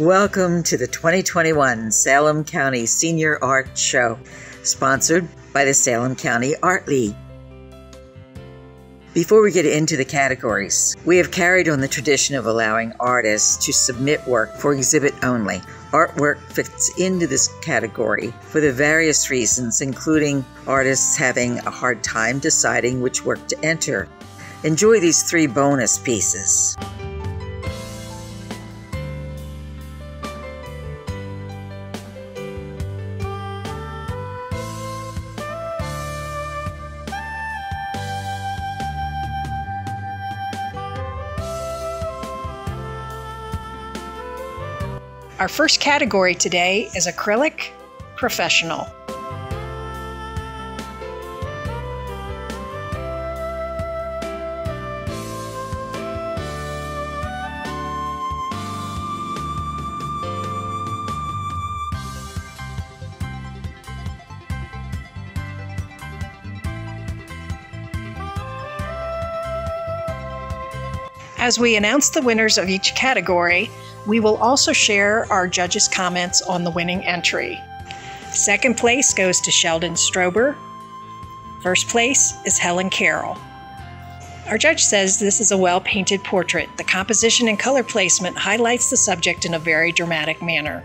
Welcome to the 2021 Salem County Senior Art Show, sponsored by the Salem County Art League. Before we get into the categories, we have carried on the tradition of allowing artists to submit work for exhibit only. Artwork fits into this category for the various reasons, including artists having a hard time deciding which work to enter. Enjoy these three bonus pieces. Our first category today is acrylic professional. As we announce the winners of each category, we will also share our judges' comments on the winning entry. Second place goes to Sheldon Strober. First place is Helen Carroll. Our judge says this is a well painted portrait. The composition and color placement highlights the subject in a very dramatic manner.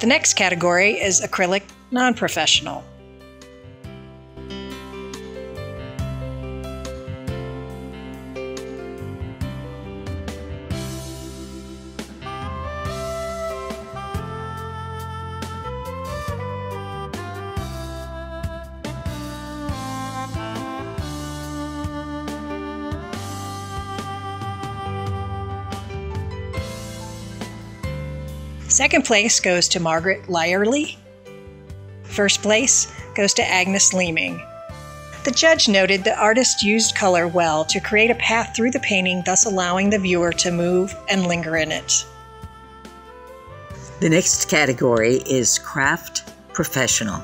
The next category is acrylic non professional. Second place goes to Margaret Lyerly. First place goes to Agnes Leeming. The judge noted the artist used color well to create a path through the painting, thus allowing the viewer to move and linger in it. The next category is craft professional.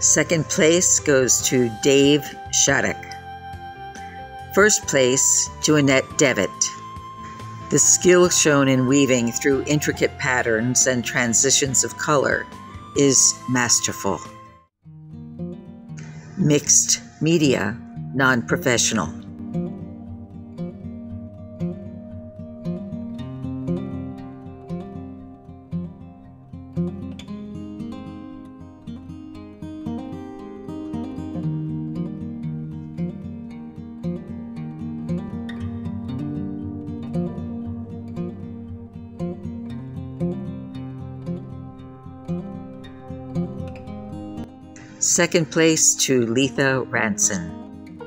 Second place goes to Dave Shattuck. First place to Annette Devitt. The skill shown in weaving through intricate patterns and transitions of color is masterful. Mixed media, non professional. Second place to Letha Ranson.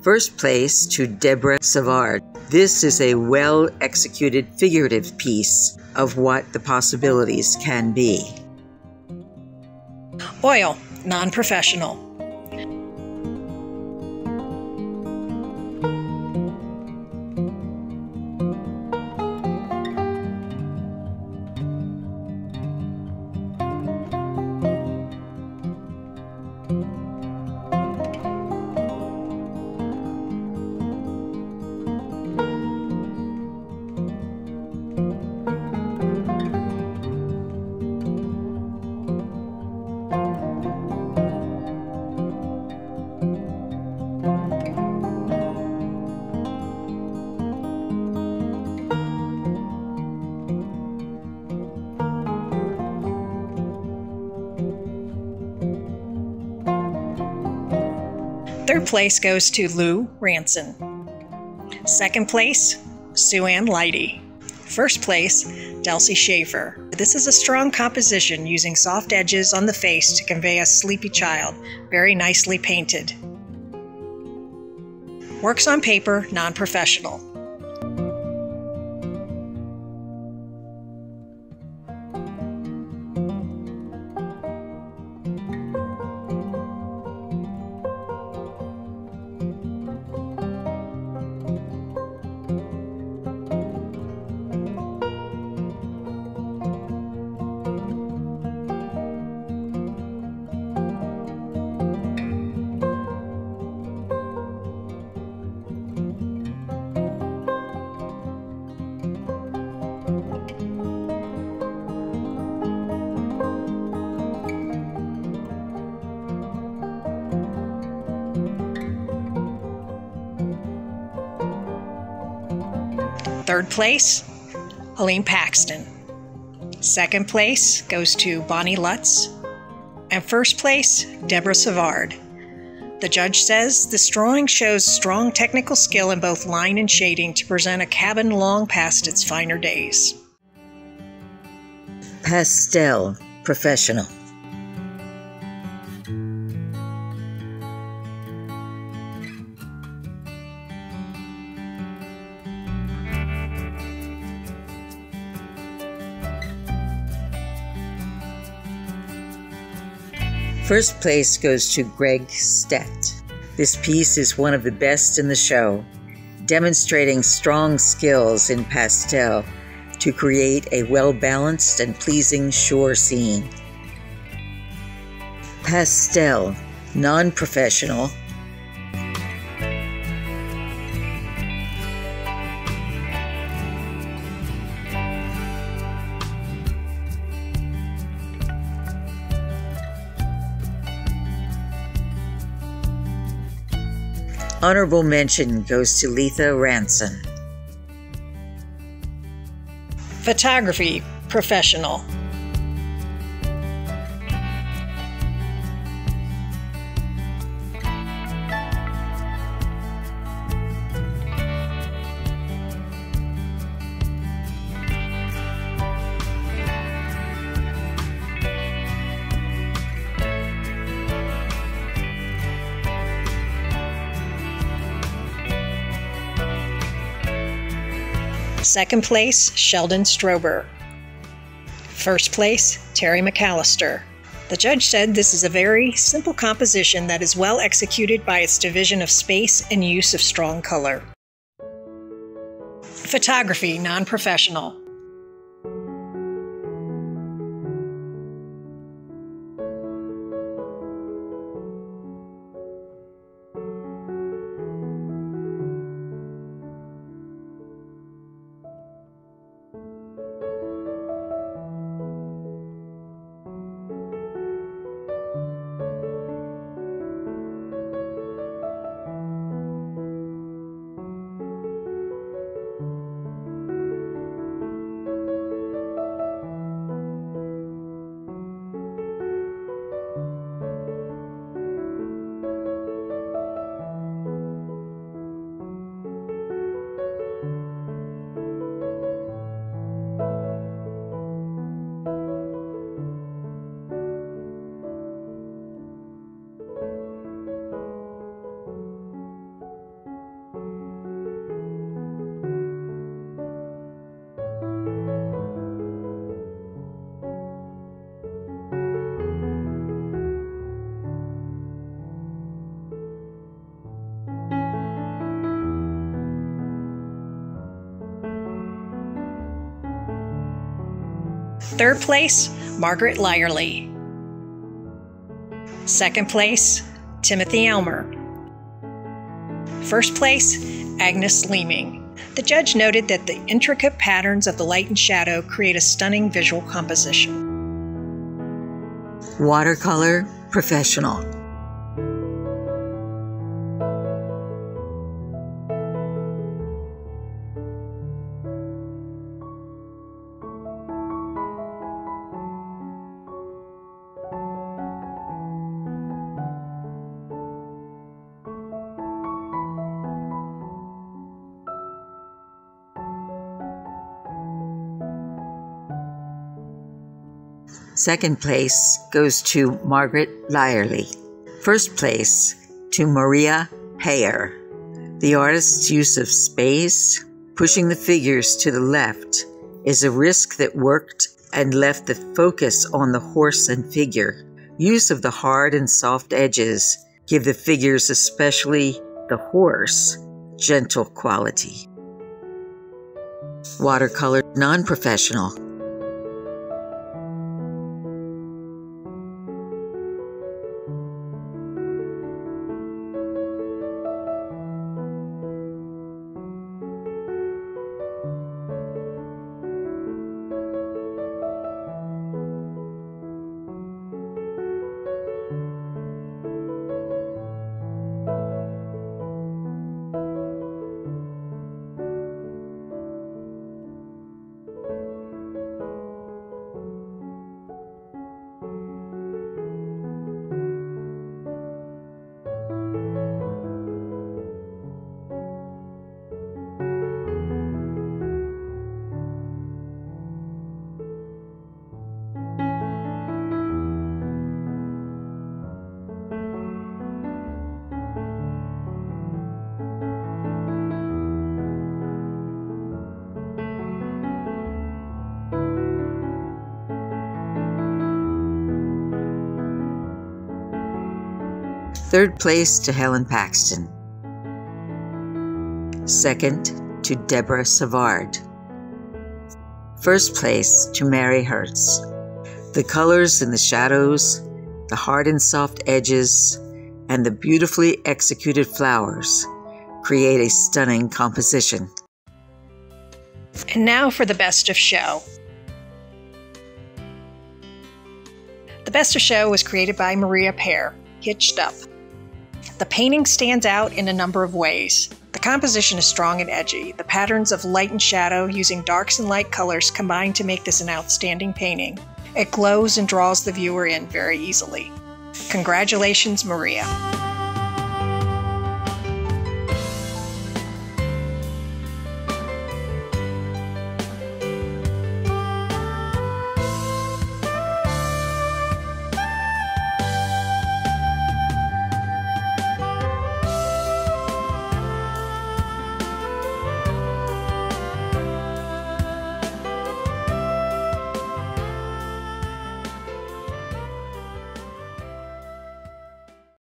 First place to Deborah Savard. This is a well executed figurative piece of what the possibilities can be. Oil, non professional. Place goes to Lou Ranson. Second place, Sue Ann Leidy. First place, Delcy Schaefer. This is a strong composition using soft edges on the face to convey a sleepy child, very nicely painted. Works on paper, non Third place, Helene Paxton. Second place goes to Bonnie Lutz. And first place, Deborah Savard. The judge says this drawing shows strong technical skill in both line and shading to present a cabin long past its finer days. Pastel Professional. First place goes to Greg Stett. This piece is one of the best in the show, demonstrating strong skills in pastel to create a well balanced and pleasing shore scene. Pastel, non professional, Honorable mention goes to Letha Ranson. Photography professional. Second place, Sheldon Strober. First place, Terry McAllister. The judge said this is a very simple composition that is well executed by its division of space and use of strong color. Photography, non professional. Third place, Margaret Lyerly. Second place, Timothy Elmer. First place, Agnes Leeming. The judge noted that the intricate patterns of the light and shadow create a stunning visual composition. Watercolor Professional. Second place goes to Margaret Lyerly. First place to Maria Payer. The artist's use of space, pushing the figures to the left, is a risk that worked and left the focus on the horse and figure. Use of the hard and soft edges give the figures, especially the horse, gentle quality. Watercolor non professional. Third place to Helen Paxton. Second to Deborah Savard. First place to Mary Hertz. The colors and the shadows, the hard and soft edges, and the beautifully executed flowers create a stunning composition. And now for the best of show. The best of show was created by Maria Pear, Hitched Up. The painting stands out in a number of ways. The composition is strong and edgy. The patterns of light and shadow using darks and light colors combine to make this an outstanding painting. It glows and draws the viewer in very easily. Congratulations, Maria.